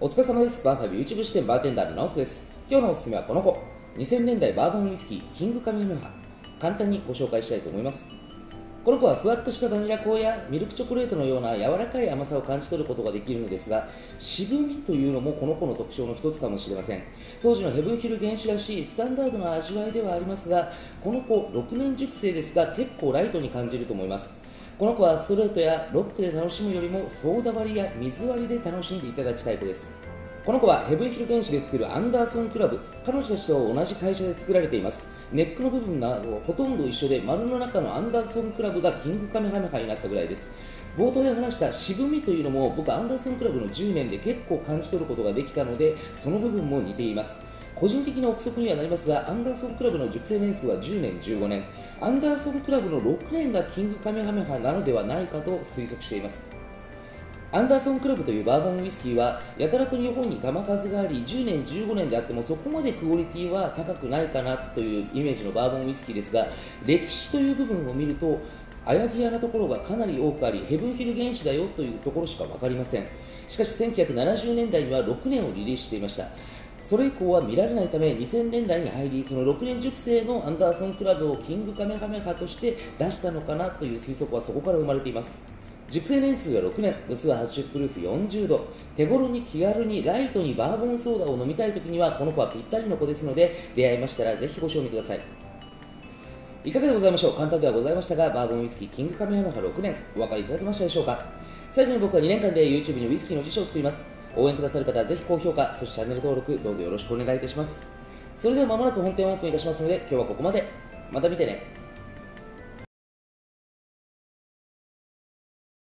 お疲れ様です。バーファイブ YouTube 視点バーテンダーのナオスです。今日のおすすめはこの子。2000年代バーボンウイスキー、キングカメハメハ。簡単にご紹介したいと思います。この子はふわっとしたバニラ香やミルクチョコレートのような柔らかい甘さを感じ取ることができるのですが渋みというのもこの子の特徴の一つかもしれません当時のヘブンヒル原酒らしいスタンダードな味わいではありますがこの子6年熟成ですが結構ライトに感じると思いますこの子はストレートやロックで楽しむよりもソーダ割りや水割りで楽しんでいただきたい子です。この子はヘブンヒル原子で作るアンダーソンクラブ。彼女たちと同じ会社で作られています。ネックの部分などほとんど一緒で丸の中のアンダーソンクラブがキングカメハメハになったぐらいです。冒頭で話した渋みというのも僕アンダーソンクラブの10年で結構感じ取ることができたのでその部分も似ています。個人的な憶測にはなりますがアンダーソンクラブの熟成年数は10年15年。アンダーソンクラブの6年がキングカメハメハなのではないかと推測しています。アンダーソンクラブというバーボンウイスキーはやたらと日本に玉数があり10年15年であってもそこまでクオリティは高くないかなというイメージのバーボンウイスキーですが歴史という部分を見るとあやふやなところがかなり多くありヘブンヒル原子だよというところしか分かりません。しかし1970年代には6年をリリースしていました。それ以降は見られないため2000年代に入りその6年熟成のアンダーソンクラブをキングカメハメハとして出したのかなという推測はそこから生まれています熟成年数は6年、度数は80プルーフ40度、手頃に気軽にライトにバーボンソーダを飲みたいときにはこの子はぴったりの子ですので出会いましたらぜひご賞味ください。いかがでございましょう？簡単ではございましたが、バーボンウイスキーキングカメハメハ6年、お分かりいただけましたでしょうか？最後に僕は2年間で YouTube にウイスキーの辞書を作ります。応援くださる方はぜひ高評価、そしてチャンネル登録、どうぞよろしくお願いいたします。それではまもなく本店オープンいたしますので、今日はここまで。また見てね。